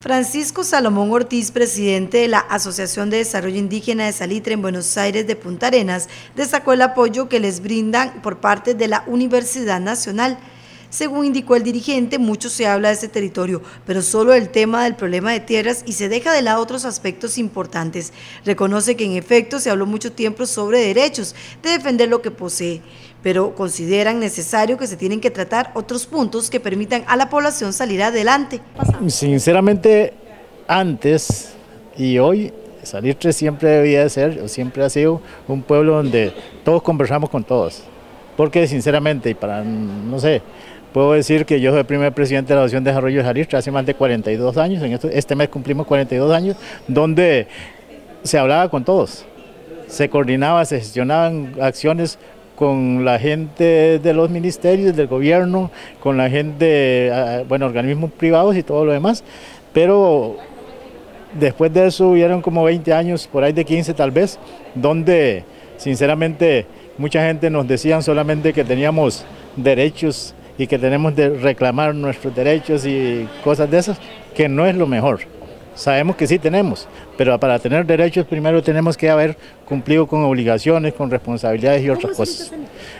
Francisco Salomón Ortiz, presidente de la Asociación de Desarrollo Indígena de Salitre en Buenos Aires de Punta Arenas, destacó el apoyo que les brindan por parte de la Universidad Nacional. Según indicó el dirigente, mucho se habla de este territorio, pero solo el tema del problema de tierras y se deja de lado otros aspectos importantes. Reconoce que en efecto se habló mucho tiempo sobre derechos, de defender lo que posee, pero consideran necesario que se tienen que tratar otros puntos que permitan a la población salir adelante. Sinceramente, antes y hoy Salitre siempre debía de ser, o siempre ha sido un pueblo donde todos conversamos con todos. Porque sinceramente, y para, no sé, Puedo decir que yo soy el primer presidente de la Asociación de Desarrollo de Jalisco hace más de 42 años, en este mes cumplimos 42 años, donde se hablaba con todos, se coordinaba, se gestionaban acciones con la gente de los ministerios, del gobierno, con la gente, ah, bueno, organismos privados y todo lo demás, pero después de eso hubieron como 20 años, por ahí de 15 tal vez, donde sinceramente mucha gente nos decían solamente que teníamos derechos y que tenemos de reclamar nuestros derechos y cosas de esas, que no es lo mejor. Sabemos que sí tenemos, pero para tener derechos primero tenemos que haber cumplido con obligaciones, con responsabilidades y otras cosas.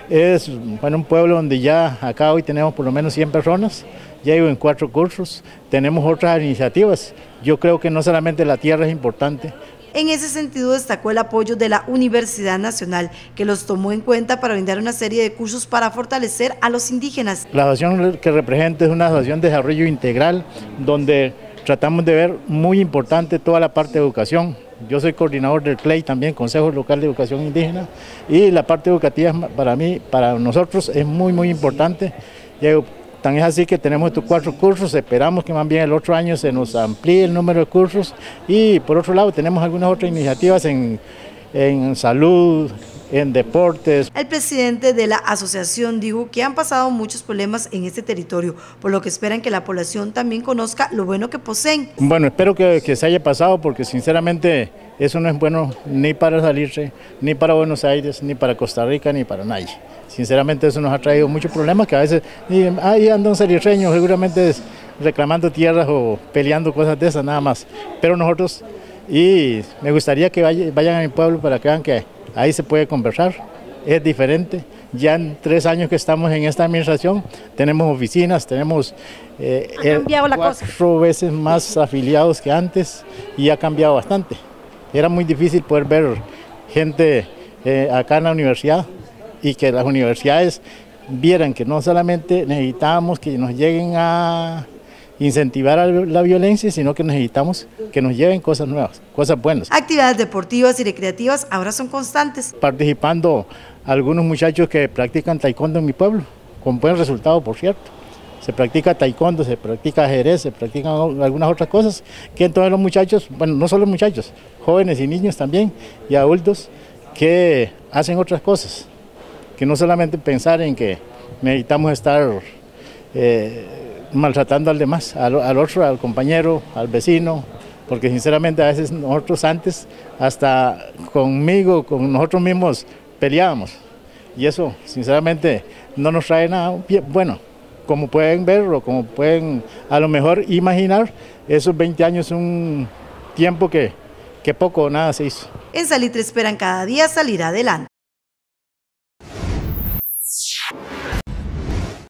Es bueno, un pueblo donde ya acá hoy tenemos por lo menos 100 personas, ya ido en cuatro cursos, tenemos otras iniciativas. Yo creo que no solamente la tierra es importante, en ese sentido destacó el apoyo de la Universidad Nacional, que los tomó en cuenta para brindar una serie de cursos para fortalecer a los indígenas. La asociación que representa es una asociación de desarrollo integral, donde tratamos de ver muy importante toda la parte de educación. Yo soy coordinador del CLEI también, Consejo Local de Educación Indígena, y la parte educativa para mí, para nosotros es muy, muy importante. Tan es así que tenemos estos cuatro cursos, esperamos que más bien el otro año se nos amplíe el número de cursos. Y por otro lado tenemos algunas otras iniciativas en, en salud, en deportes. El presidente de la asociación dijo que han pasado muchos problemas en este territorio, por lo que esperan que la población también conozca lo bueno que poseen. Bueno, espero que, que se haya pasado porque sinceramente eso no es bueno ni para salirse, ni para Buenos Aires, ni para Costa Rica, ni para nadie. Sinceramente eso nos ha traído muchos problemas que a veces ahí andan salirreños seguramente reclamando tierras o peleando cosas de esas nada más. Pero nosotros, y me gustaría que vayan a mi pueblo para que vean que ahí se puede conversar, es diferente. Ya en tres años que estamos en esta administración tenemos oficinas, tenemos eh, cuatro veces más afiliados que antes y ha cambiado bastante. Era muy difícil poder ver gente eh, acá en la universidad y que las universidades vieran que no solamente necesitábamos que nos lleguen a incentivar la violencia, sino que necesitamos que nos lleven cosas nuevas, cosas buenas. Actividades deportivas y recreativas ahora son constantes. Participando algunos muchachos que practican taekwondo en mi pueblo, con buen resultado, por cierto. Se practica taekwondo, se practica ajedrez, se practican algunas otras cosas, que entonces los muchachos, bueno, no solo muchachos, jóvenes y niños también, y adultos, que hacen otras cosas que no solamente pensar en que necesitamos estar eh, maltratando al demás, al, otro, al compañero, al vecino, porque sinceramente a veces nosotros antes, hasta conmigo, con nosotros mismos, peleábamos. Y eso, sinceramente, no nos trae nada bueno. Como pueden ver o como pueden a lo mejor imaginar, esos 20 años es un tiempo que, que poco o nada se hizo. En Salitre esperan cada día salir adelante.